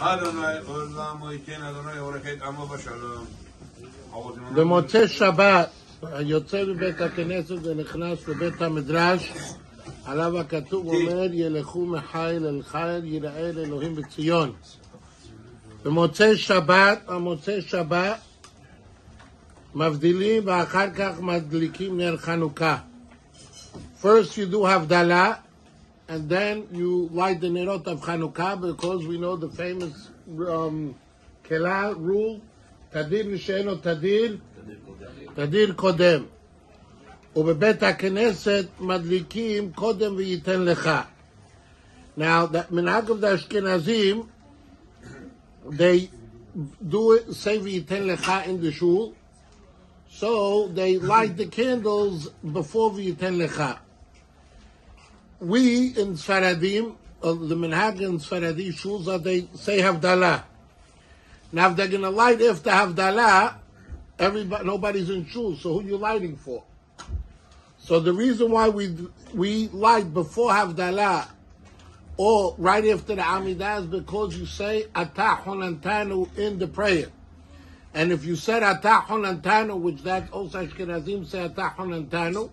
אדוני עולם ייתן אדוני עורך את עמו בשלום. במוצאי שבת, יוצא מבית הכנסת ונכנס לבית המדרש, עליו הכתוב אומר, ילכו מחיל אל חיל, יראה אל אלוהים בציון. במוצאי שבת, המוצאי שבת, מבדילים ואחר כך מדליקים נר חנוכה. First you do הבדלה, and then you light the nerot of Chanukah because we know the famous um, Kela rule, Tadir Nisheno Tadir, Tadir Kodem. ובבית הכנסת מדליקים קודם וייתן לך. Now, the מנהג of the Ashkenazim, they do it, say וייתן לך in the shul, so they light the candles before וייתן לך. We in Sfaradim, uh, the Minhag in Sfaradi shuls, are they say Havdalah. Now if they're going to light after Havdalah, everybody, nobody's in shul, so who you lighting for? So the reason why we we light before Havdalah or right after the Amidah is because you say Atah Honantanu in the prayer. And if you said Atah Honantanu, which that also Ashkenazim say Atah Honantanu,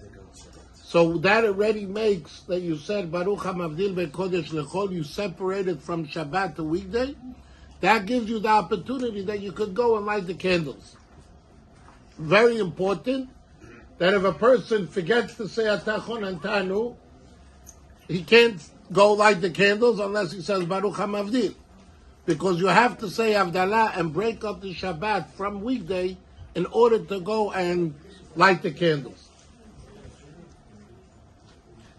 so that already makes that you said Baruch Hamavdil Bekodesh Lechol, you separated from Shabbat to weekday. That gives you the opportunity that you could go and light the candles. Very important that if a person forgets to say Atah Honantanu, he can't go light the candles unless he says Baruch Hamavdil. Because you have to say Avdalah and break up the Shabbat from weekday in order to go and light the candles.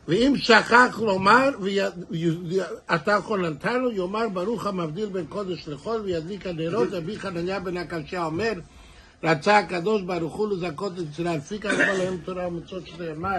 ואם שכח לומר, אתה חוננתנו, יאמר ברוך המבדיל בין קודש לחול, וידליק הנרות, רבי חנניה בן הקשה אומר, רצה הקדוש ברוך הוא לזכות את ישראל, פיקה לכל היום תורה ומצוות שנאמר.